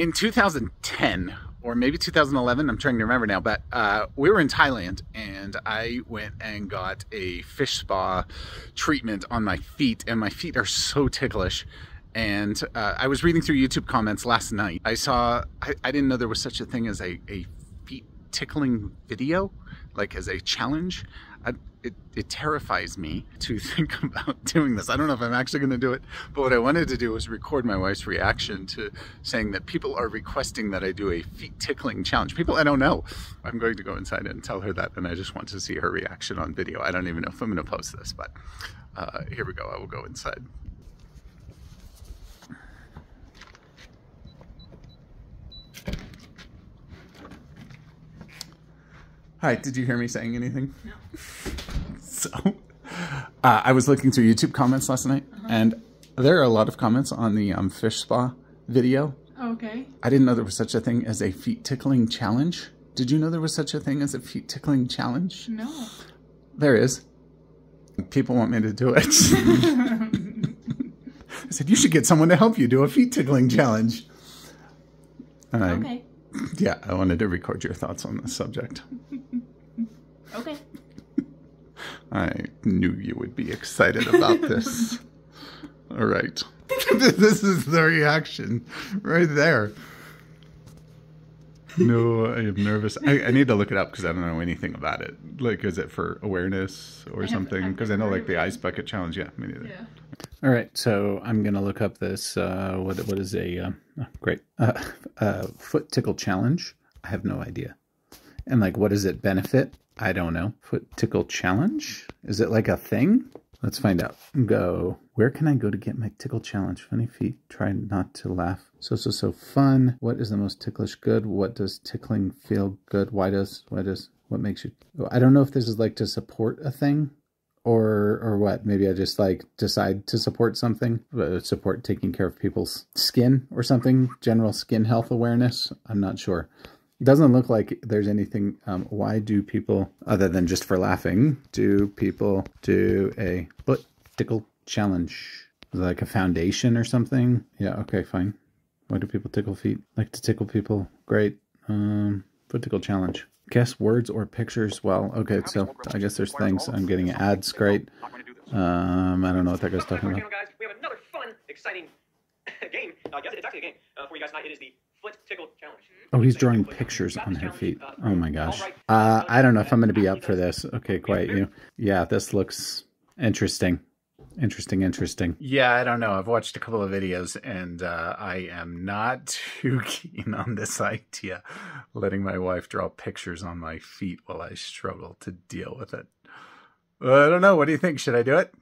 in 2010 or maybe 2011 i'm trying to remember now but uh, we were in thailand and i went and got a fish spa treatment on my feet and my feet are so ticklish. And uh, i was reading through youtube comments last night. I saw i, I didn't know there was such a thing as a, a feet tickling video like as a challenge I, it, it terrifies me to think about doing this. I don't know if I'm actually going to do it, but what I wanted to do was record my wife's reaction to saying that people are requesting that I do a feet tickling challenge. People I don't know. I'm going to go inside and tell her that, and I just want to see her reaction on video. I don't even know if I'm going to post this, but uh, here we go. I will go inside. Hi, did you hear me saying anything? No. so, uh, I was looking through YouTube comments last night, uh-huh. and there are a lot of comments on the um, fish spa video. Okay. I didn't know there was such a thing as a feet tickling challenge. Did you know there was such a thing as a feet tickling challenge? No. There is. People want me to do it. I said, you should get someone to help you do a feet tickling challenge. And okay. I, yeah, I wanted to record your thoughts on this subject. Okay. I knew you would be excited about this. All right. this is the reaction right there. No, I am nervous. I, I need to look it up because I don't know anything about it. Like, is it for awareness or something? Because I know, like, the ice bucket challenge. Yeah, me neither. Yeah. All right, so I'm gonna look up this. Uh, what what is a uh, oh, great uh, uh, foot tickle challenge? I have no idea. And like, what does it benefit? I don't know. Foot tickle challenge? Is it like a thing? Let's find out. Go. Where can I go to get my tickle challenge? Funny feet. Try not to laugh. So, so, so fun. What is the most ticklish good? What does tickling feel good? Why does, why does, what makes you, I don't know if this is like to support a thing or, or what. Maybe I just like decide to support something, support taking care of people's skin or something, general skin health awareness. I'm not sure. Doesn't look like there's anything. Um, why do people, other than just for laughing, do people do a foot tickle challenge? Like a foundation or something? Yeah, okay, fine. Why do people tickle feet? Like to tickle people. Great. Um, foot tickle challenge. Guess words or pictures. Well, okay, so I guess there's things. I'm getting ads. Great. Um, I don't know what that guy's talking about. Guys, we have another fun, exciting game. I guess it's actually a game uh, for you guys tonight. It is the. Oh, he's drawing pictures on her feet. Oh my gosh. Uh, I don't know if I'm going to be up for this. Okay, quiet you. Yeah, this looks interesting. Interesting, interesting. Yeah, I don't know. I've watched a couple of videos and uh, I am not too keen on this idea. Letting my wife draw pictures on my feet while I struggle to deal with it. I don't know. What do you think? Should I do it?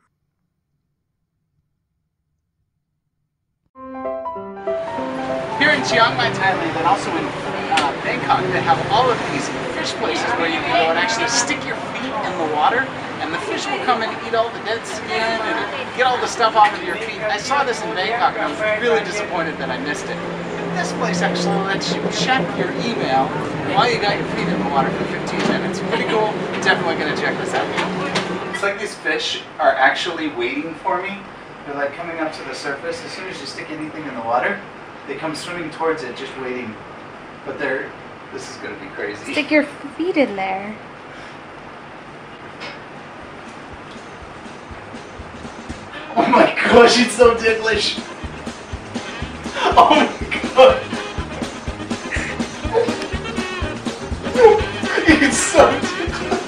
In Chiang Mai, Thailand, and also in uh, Bangkok, they have all of these fish places where you can go and actually stick your feet in the water, and the fish will come and eat all the dead skin and get all the stuff off of your feet. I saw this in Bangkok, and I was really disappointed that I missed it. This place actually lets you check your email while you got your feet in the water for 15 minutes. Pretty cool. Definitely going to check this out. It's like these fish are actually waiting for me. They're like coming up to the surface. As soon as you stick anything in the water, they come swimming towards it, just waiting. But they're, this is going to be crazy. Stick your feet in there. Oh my gosh, it's so ticklish. Oh my god. it's so ticklish.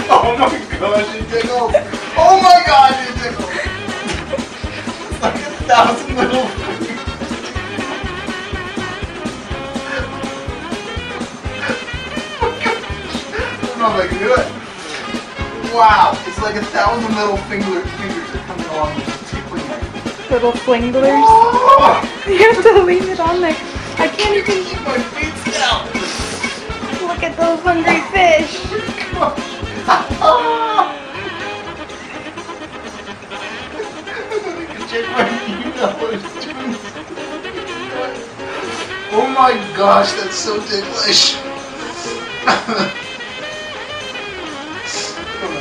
oh my gosh, it tickles. Oh my god, it tickles! It's like a thousand little I don't know if I can do it. Wow, it's like a thousand little finger, fingers are coming along just tickling me. Little flinglers. Oh! You have to leave it on there. I can't even keep my feet down. Look at those hungry fish. oh! Oh my gosh, that's so ticklish.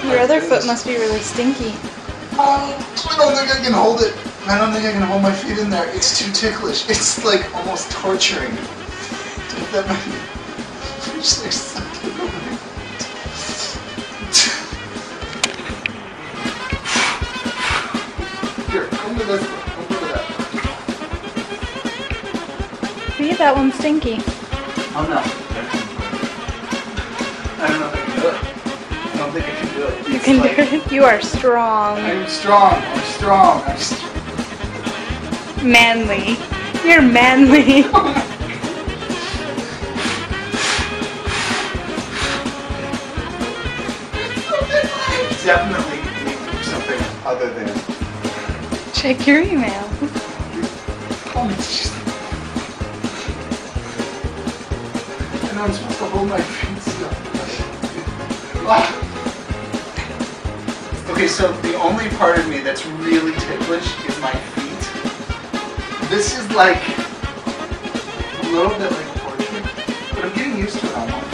Your other foot must be really stinky. I don't think I can hold it. I don't think I can hold my feet in there. It's too ticklish. It's like almost torturing. This one. To that. See, that one's stinky. Oh no. I don't know if I can do it. I don't think I can do it. You It's can like- do it. You are strong. I'm strong. I'm strong. I'm st- Manly. You're manly. definitely need something other than. Check your email. Oh, jeez. And I'm supposed to hold my. Okay, so the only part of me that's really ticklish is my feet. This is like a little bit like torture, but I'm getting used to it almost.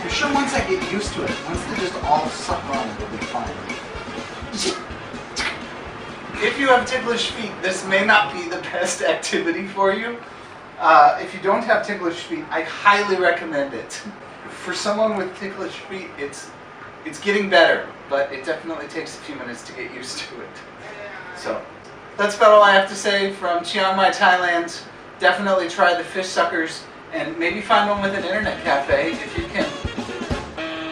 I'm sure once I get used to it, once they just all suck on, it'll be fine. If you have ticklish feet, this may not be the best activity for you. Uh, if you don't have ticklish feet, I highly recommend it. For someone with ticklish feet, it's it's getting better, but it definitely takes a few minutes to get used to it. So that's about all I have to say from Chiang Mai, Thailand. Definitely try the fish suckers and maybe find one with an internet cafe if you can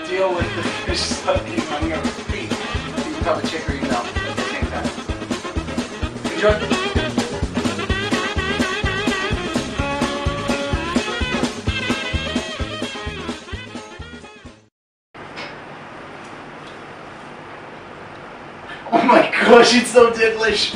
deal with the fish sucking on your feet. You can probably check your email Enjoy. Oh my gosh, it's so ticklish.